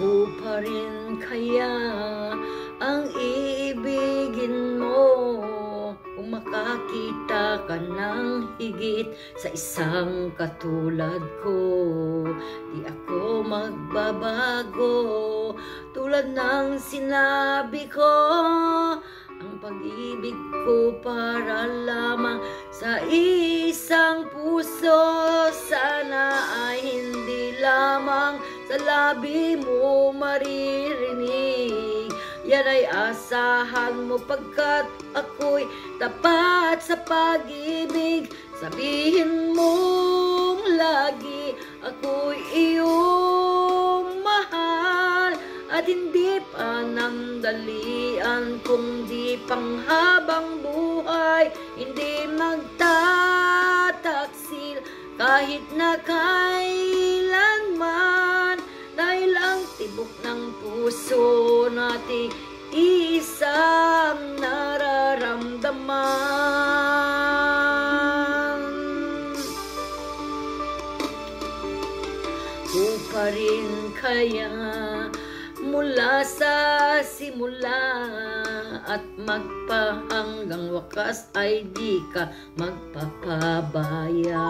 Ako pa rin kaya ang iibigin mo? Kung makakita ka ng higit sa isang katulad ko Di ako magbabago. Tulad ng sinabi ko Ang pag-ibig ko para lamang sa isang puso lamang sa labi mo maririnig. Yan ay asahan mo pagkat ako'y tapat sa pag-ibig. Sabihin mong lagi ako'y iyong mahal. At hindi panandalian kundi panghabang buhay Hindi magtataksil kahit na kailanman Dahil ang tibok ng puso natin isang nararamdaman. Ko pa rin kaya mula sa simula at magpahanggang wakas ay di ka magpapabaya.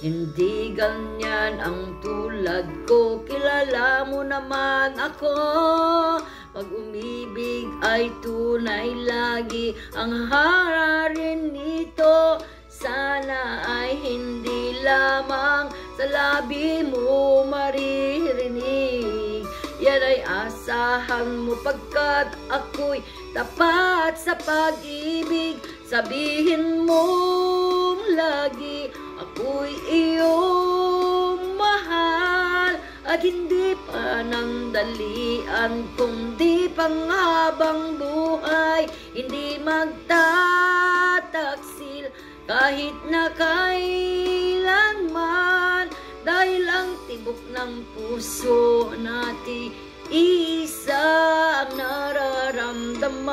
Hindi ganyan ang tulad ko, kilala mo naman ako. Pag umibig ay tunay lagi ang hararin nito. Sana ay hindi lamang sa labi mo ay asahan mo pagkat ako'y tapat sa pag-ibig. Sabihin mong lagi ako'y iyong mahal at hindi pa nandalian kundi panghabang buhay. Hindi magtataksil kahit na kailanman dahil ang tibok ng puso natin isa ang nararamdaman.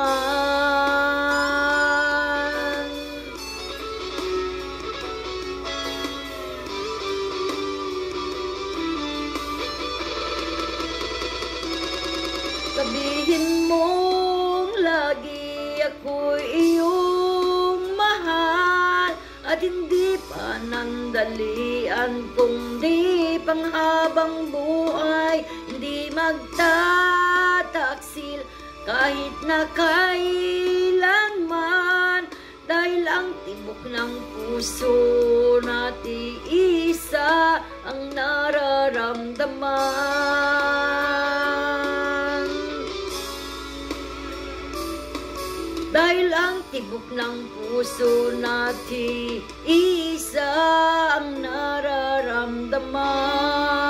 Sabihin mong lagi ako iyong mahal at hindi pa nandalian kundi panghabang buhay magtataksil kahit na kailanman. Dahil ang tibok ng puso nati isa ang nararamdaman. Dahil ang tibok ng puso nati isa ang nararamdaman.